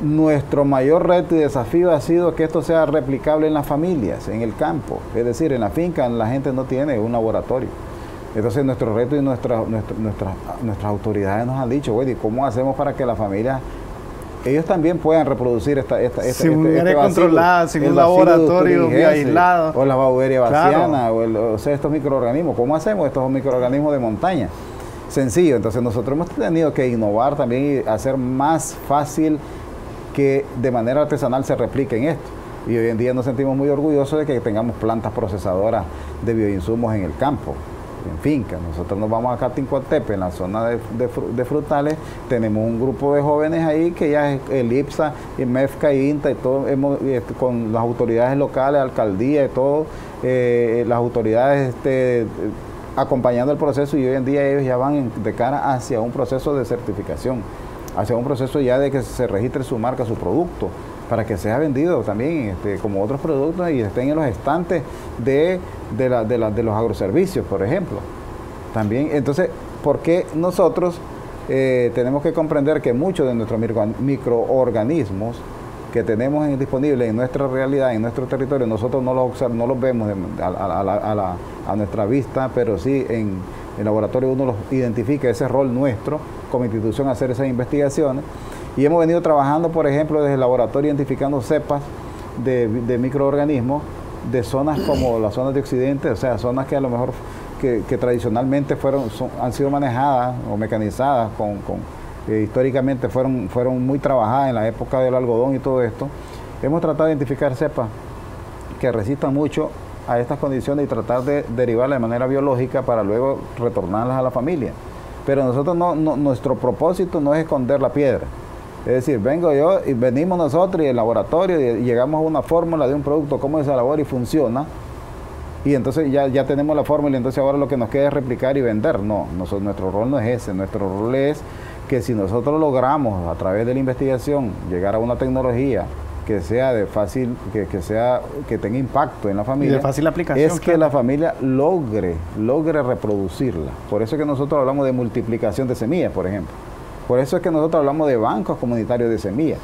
nuestro mayor reto y desafío ha sido que esto sea replicable en las familias, en el campo. Es decir, en la finca la gente no tiene un laboratorio. Entonces nuestro reto y nuestra, nuestras autoridades nos han dicho, güey, ¿cómo hacemos para que la familia, ellos también puedan reproducir esta... esta, sin este, este controlada, sin un laboratorio aislado. O la bauberia vaciana, o, sea, estos microorganismos. ¿Cómo hacemos estos microorganismos de montaña? Sencillo, entonces nosotros hemos tenido que innovar también y hacer más fácil que de manera artesanal se repliquen esto. Y hoy en día nos sentimos muy orgullosos de que tengamos plantas procesadoras de bioinsumos en el campo, en finca. Nosotros nos vamos a Catincoatepe, en la zona de, frutales, tenemos un grupo de jóvenes ahí que ya es el IPSA, y MEFCA, INTA, y todo, hemos, este, con las autoridades locales, alcaldía y todo, eh, las autoridades este, acompañando el proceso y hoy en día ellos ya van de cara hacia un proceso de certificación hacia un proceso ya de que se registre su marca, su producto, para que sea vendido también este, como otros productos y estén en los estantes de, de, los agroservicios, por ejemplo. También, entonces, ¿por qué nosotros eh, tenemos que comprender que muchos de nuestros microorganismos que tenemos disponibles en nuestra realidad, en nuestro territorio, nosotros no los, no los vemos a, nuestra vista, pero sí en el laboratorio uno los identifica, ese rol nuestro como institución hacer esas investigaciones. Y hemos venido trabajando, por ejemplo, desde el laboratorio identificando cepas de, microorganismos de zonas como las zonas de Occidente, o sea, zonas que a lo mejor que, tradicionalmente fueron, han sido manejadas o mecanizadas, con históricamente fueron, fueron muy trabajadas en la época del algodón y todo esto. Hemos tratado de identificar cepas que resistan mucho a estas condiciones y tratar de derivarlas de manera biológica para luego retornarlas a la familia. Pero nosotros no, nuestro propósito no es esconder la piedra. Es decir, vengo yo y venimos nosotros y el laboratorio y llegamos a una fórmula de un producto, cómo se elabora y funciona. Y entonces ya, ya tenemos la fórmula entonces ahora lo que nos queda es replicar y vender. No, nuestro rol no es ese. Nuestro rol es que si nosotros logramos a través de la investigación llegar a una tecnología que sea de fácil, que, que, sea, que tenga impacto en la familia. de fácil aplicación. Es que la familia logre, logre reproducirla. Por eso es que nosotros hablamos de multiplicación de semillas, por ejemplo. Por eso es que nosotros hablamos de bancos comunitarios de semillas.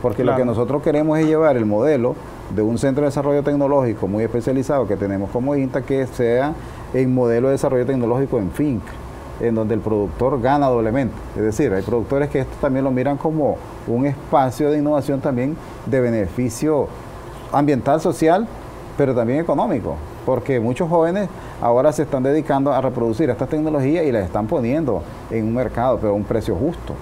porque lo que nosotros queremos es llevar el modelo de un centro de desarrollo tecnológico muy especializado que tenemos como INTA, que sea en modelo de desarrollo tecnológico en finca, en donde el productor gana doblemente. Es decir, hay productores que esto también lo miran como un espacio de innovación también de beneficio ambiental, social, pero también económico, porque muchos jóvenes ahora se están dedicando a reproducir estas tecnologías y las están poniendo en un mercado, pero a un precio justo.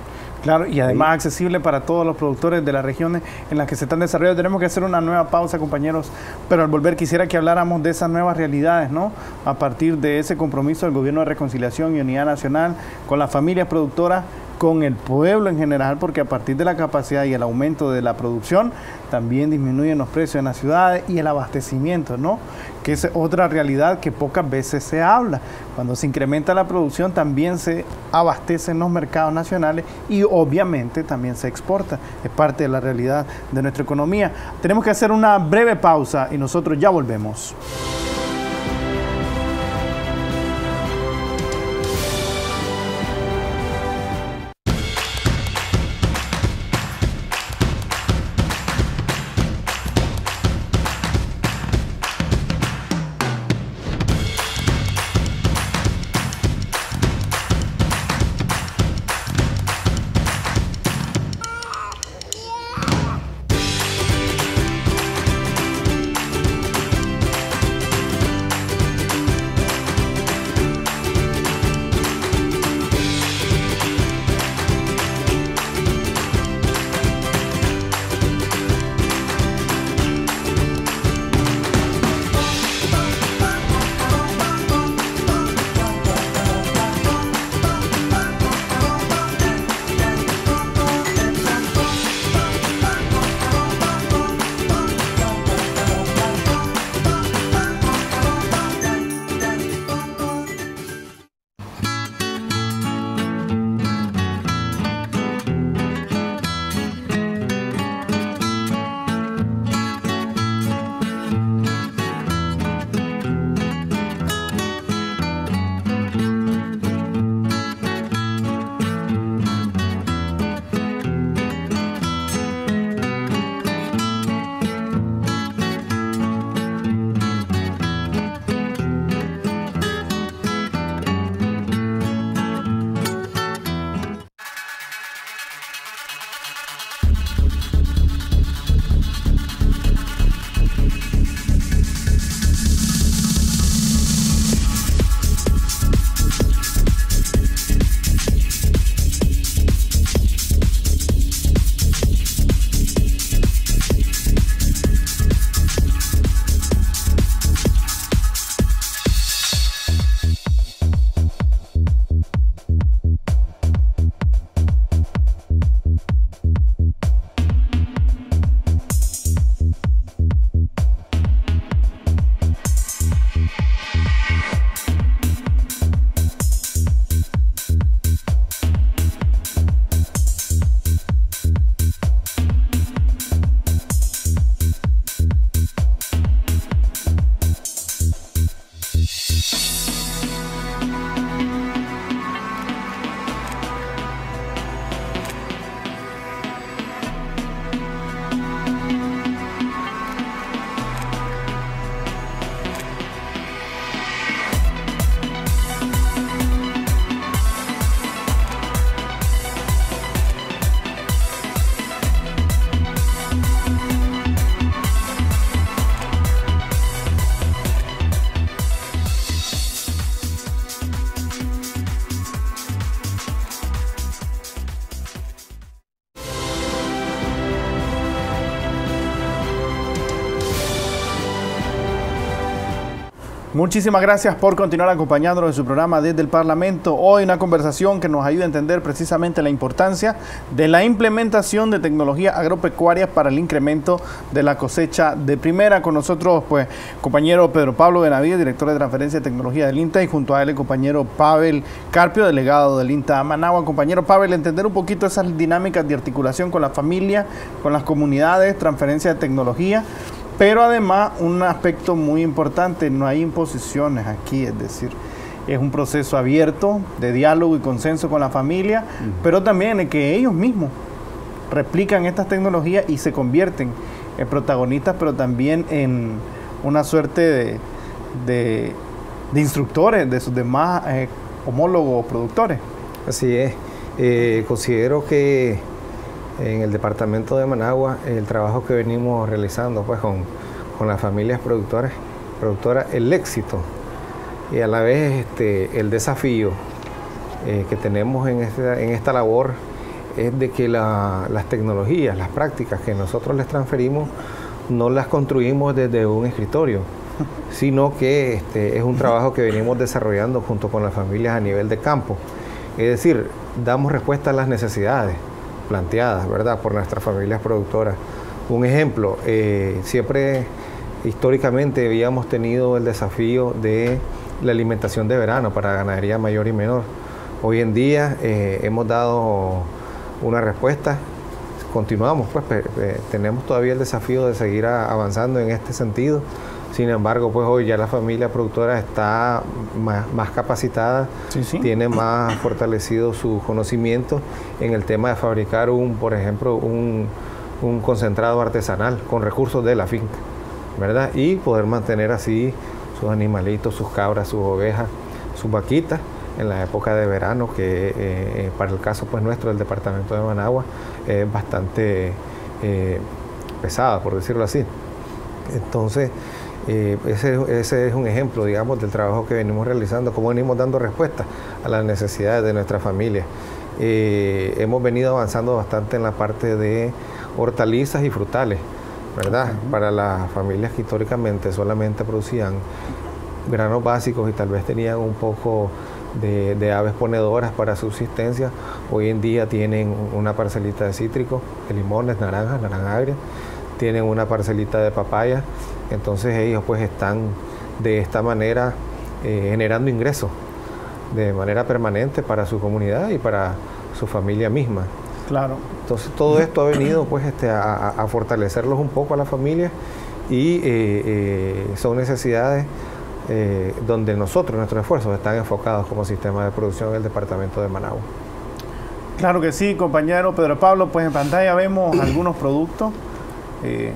Claro, y además accesible para todos los productores de las regiones en las que se están desarrollando. Tenemos que hacer una nueva pausa, compañeros, pero al volver quisiera que habláramos de esas nuevas realidades, ¿no? A partir de ese compromiso del Gobierno de Reconciliación y Unidad Nacional con las familias productoras con el pueblo en general, porque a partir de la capacidad y el aumento de la producción, también disminuyen los precios en las ciudades y el abastecimiento, ¿no? Que es otra realidad que pocas veces se habla. Cuando se incrementa la producción, también se abastecen los mercados nacionales y obviamente también se exporta. Es parte de la realidad de nuestra economía. Tenemos que hacer una breve pausa y nosotros ya volvemos. Muchísimas gracias por continuar acompañándonos en su programa desde el Parlamento. Hoy una conversación que nos ayuda a entender precisamente la importancia de la implementación de tecnología agropecuaria para el incremento de la cosecha de primera. Con nosotros, pues, compañero Pedro Pablo Benavides, director de transferencia de tecnología del INTA, y junto a él el compañero Pavel Carpio, delegado del INTA Managua. Compañero Pavel, entender un poquito esas dinámicas de articulación con la familia, con las comunidades, transferencia de tecnología. Pero además, un aspecto muy importante, no hay imposiciones aquí, es decir, es un proceso abierto de diálogo y consenso con la familia, pero también en que ellos mismos replican estas tecnologías y se convierten en protagonistas, pero también en una suerte de, instructores de sus demás eh, homólogos productores. Así es. Eh, considero que en el departamento de Managua el trabajo que venimos realizando pues con, las familias productoras, productoras, el éxito y a la vez este, el desafío eh, que tenemos en esta, en esta labor es de que las tecnologías, las prácticas que nosotros les transferimos, no las construimos desde un escritorio, sino que este, es un trabajo que venimos desarrollando junto con las familias a nivel de campo. Es decir, damos respuesta a las necesidades planteadas, ¿verdad?, por nuestras familias productoras. Un ejemplo, eh, siempre históricamente habíamos tenido el desafío de la alimentación de verano para ganadería mayor y menor. Hoy en día eh, hemos dado una respuesta. Continuamos, pues tenemos todavía el desafío de seguir avanzando en este sentido. Sin embargo, pues hoy ya la familia productora está más, capacitada, tiene más fortalecido su conocimiento en el tema de fabricar un, por ejemplo, un, un concentrado artesanal con recursos de la finca, ¿verdad? Y poder mantener así sus animalitos, sus cabras, sus ovejas, sus vaquitas en la época de verano, que eh, eh, para el caso pues nuestro del departamento de Managua es bastante eh, pesada, por decirlo así. Entonces, ese, ese, es un ejemplo, digamos, del trabajo que venimos realizando, cómo venimos dando respuesta a las necesidades de nuestra familia. hemos venido avanzando bastante en la parte de hortalizas y frutales, ¿verdad? Para las familias que históricamente solamente producían granos básicos y tal vez tenían un poco de, aves ponedoras para subsistencia. Hoy en día tienen una parcelita de cítricos, de limones, naranjas, naranja agria, tienen una parcelita de papaya, entonces ellos pues están de esta manera eh, generando ingresos de manera permanente para su comunidad y para su familia misma. Claro. Entonces todo esto ha venido pues este, a, fortalecerlos un poco a la familia y eh, eh, son necesidades eh, donde nosotros, nuestros esfuerzos están enfocados como sistema de producción en el departamento de Managua. Claro que sí, compañero Pedro Pablo, pues en pantalla vemos algunos productos eh,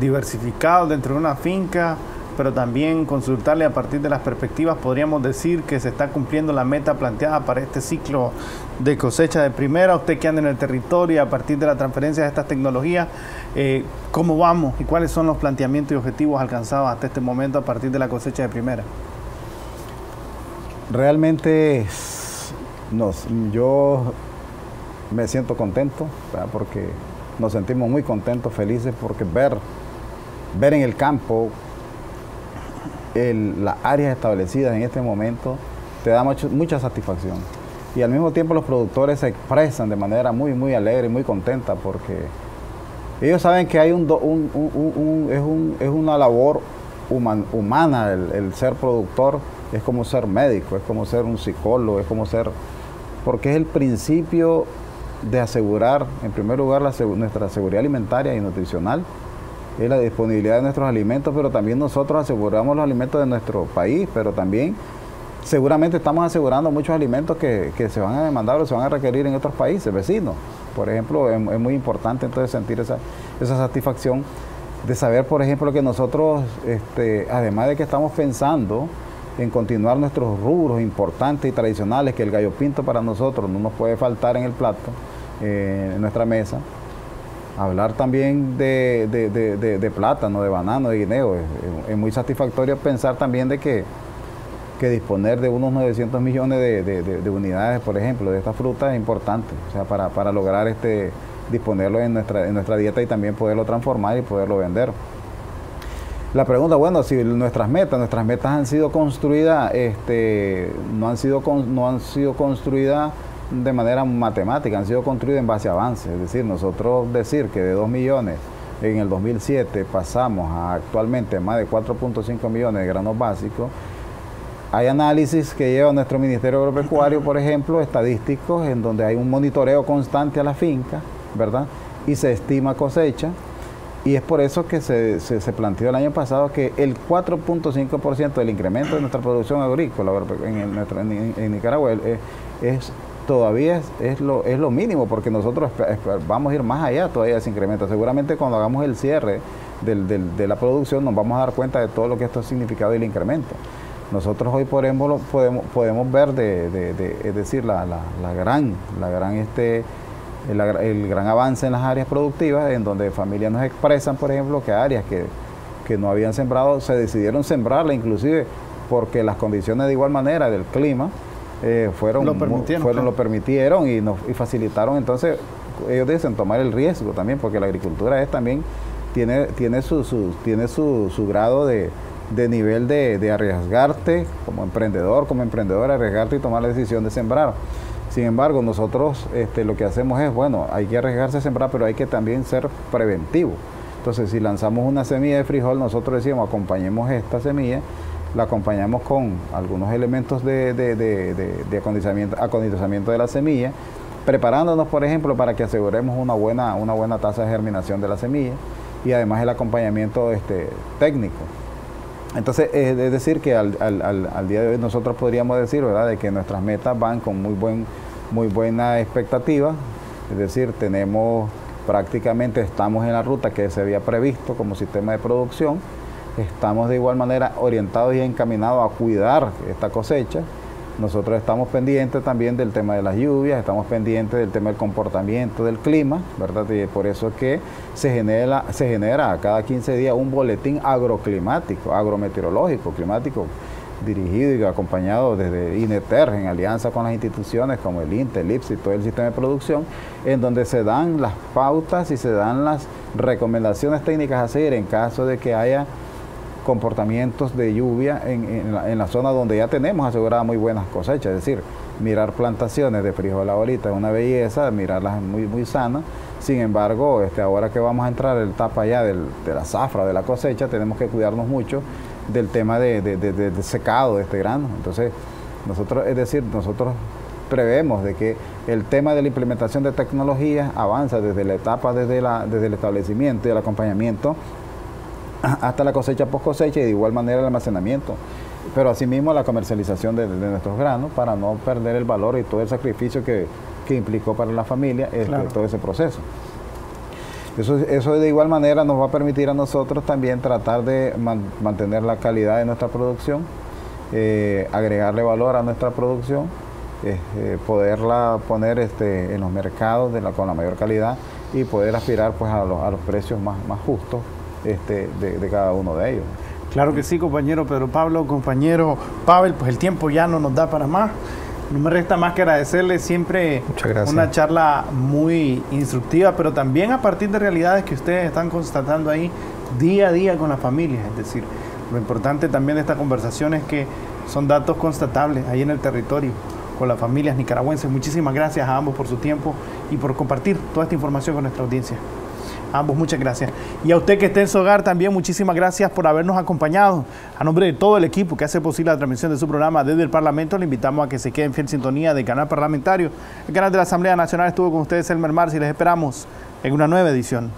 diversificados dentro de una finca, pero también consultarle a partir de las perspectivas, podríamos decir que se está cumpliendo la meta planteada para este ciclo de cosecha de primera. Usted que anda en el territorio, a partir de la transferencia de estas tecnologías, eh, ¿cómo vamos y cuáles son los planteamientos y objetivos alcanzados hasta este momento a partir de la cosecha de primera? Realmente nos, yo me siento contento porque nos sentimos muy contentos, felices, porque ver, ver en el campo las áreas establecidas en este momento te da mucha satisfacción. Y al mismo tiempo los productores se expresan de manera muy, muy alegre y muy contenta porque ellos saben que hay un, es, una labor humana el, ser productor, es como ser médico, es como ser un psicólogo, es como ser, porque es el principio de asegurar, en primer lugar, nuestra seguridad alimentaria y nutricional, es la disponibilidad de nuestros alimentos, pero también nosotros aseguramos los alimentos de nuestro país, pero también seguramente estamos asegurando muchos alimentos que, se van a demandar o se van a requerir en otros países vecinos. Por ejemplo, es, muy importante entonces sentir esa, esa satisfacción de saber, por ejemplo, que nosotros, este, además de que estamos pensando en continuar nuestros rubros importantes y tradicionales, que el gallo pinto para nosotros no nos puede faltar en el plato, eh, en nuestra mesa, Hablar también de, de, plátano, de banano, de guineo, es, muy satisfactorio pensar también de que, que disponer de unos 900 millones de, unidades, por ejemplo, de esta fruta es importante, o sea, para, para lograr este, disponerlo en nuestra, en nuestra dieta y también poderlo transformar y poderlo vender. La pregunta, bueno, si nuestras metas, nuestras metas han sido construidas, este, no han sido, no han sido construidas de manera matemática, han sido construidos en base a avances. Es decir, nosotros decir que de 2 millones en el 2007 pasamos a actualmente más de 4.5 millones de granos básicos, hay análisis que lleva nuestro Ministerio Agropecuario, por ejemplo, estadísticos, en donde hay un monitoreo constante a la finca, ¿verdad? Y se estima cosecha. Y es por eso que se, se, planteó el año pasado que el 4.5% del incremento de nuestra producción agrícola en, Nicaragua es todavía es, lo, es lo mínimo, porque nosotros vamos a ir más allá todavía de ese incremento. Seguramente cuando hagamos el cierre de la producción nos vamos a dar cuenta de todo lo que esto ha significado y el incremento. Nosotros hoy podemos, podemos, podemos ver, de, es decir, la, gran, la gran este, el, gran avance en las áreas productivas, en donde familias nos expresan, por ejemplo, que áreas que, no habían sembrado se decidieron sembrarla, inclusive porque las condiciones de igual manera del clima eh, fueron, lo permitieron, fueron lo permitieron y, nos, y facilitaron. Entonces, ellos dicen tomar el riesgo también, porque la agricultura es también, tiene, tiene, su, tiene su, su grado de, de nivel de, de, arriesgarte como emprendedor, como emprendedor, arriesgarte y tomar la decisión de sembrar. Sin embargo, nosotros este, lo que hacemos es, bueno, hay que arriesgarse a sembrar, pero hay que también ser preventivo. Entonces, si lanzamos una semilla de frijol, nosotros decimos, acompañemos esta semilla, la acompañamos con algunos elementos de, de, de, de acondicionamiento, de la semilla, preparándonos, por ejemplo, para que aseguremos una buena, una buena tasa de germinación de la semilla y además el acompañamiento este, técnico. Entonces, es decir, que al, día de hoy nosotros podríamos decir, ¿verdad?, de que nuestras metas van con muy, buen, muy buena expectativa, es decir, tenemos prácticamente, estamos en la ruta que se había previsto como sistema de producción, estamos de igual manera orientados y encaminados a cuidar esta cosecha, nosotros estamos pendientes también del tema de las lluvias, estamos pendientes del tema del comportamiento del clima, ¿verdad? Y por eso es que se genera, se genera cada 15 días un boletín agroclimático, agrometeorológico, climático, dirigido y acompañado desde INETER en alianza con las instituciones como el INTE, el IPS y todo el sistema de producción, en donde se dan las pautas y se dan las recomendaciones técnicas a seguir en caso de que haya comportamientos de lluvia en, la, zona donde ya tenemos aseguradas muy buenas cosechas, es decir, mirar plantaciones de frijol ahorita es una belleza, mirarlas muy, muy sanas, sin embargo, este, ahora que vamos a entrar en la etapa ya de la zafra, de la cosecha, tenemos que cuidarnos mucho del tema de, secado de este grano, entonces nosotros, es decir, nosotros prevemos de que el tema de la implementación de tecnologías avanza desde la etapa desde, la, desde el establecimiento y el acompañamiento hasta la cosecha post cosecha y de igual manera el almacenamiento. Pero asimismo la comercialización de, nuestros granos para no perder el valor y todo el sacrificio que, implicó para la familia este, todo ese proceso. Eso, eso de igual manera nos va a permitir a nosotros también tratar de mantener la calidad de nuestra producción, eh, agregarle valor a nuestra producción, eh, poderla poner este, en los mercados de la, con la mayor calidad y poder aspirar pues, a, los, a los precios más, más justos este, de, cada uno de ellos. Claro que sí, compañero Pedro Pablo, compañero Pavel, pues el tiempo ya no nos da para más. No me resta más que agradecerle siempre una charla muy instructiva, pero también a partir de realidades que ustedes están constatando ahí día a día con las familias. Es decir, lo importante también de esta conversación es que son datos constatables ahí en el territorio con las familias nicaragüenses. Muchísimas gracias a ambos por su tiempo y por compartir toda esta información con nuestra audiencia. Ambos, muchas gracias. Y a usted que esté en su hogar también, muchísimas gracias por habernos acompañado. A nombre de todo el equipo que hace posible la transmisión de su programa desde el Parlamento, le invitamos a que se quede en fiel sintonía del canal parlamentario. El canal de la Asamblea Nacional estuvo con ustedes, Elmer Mars, y les esperamos en una nueva edición.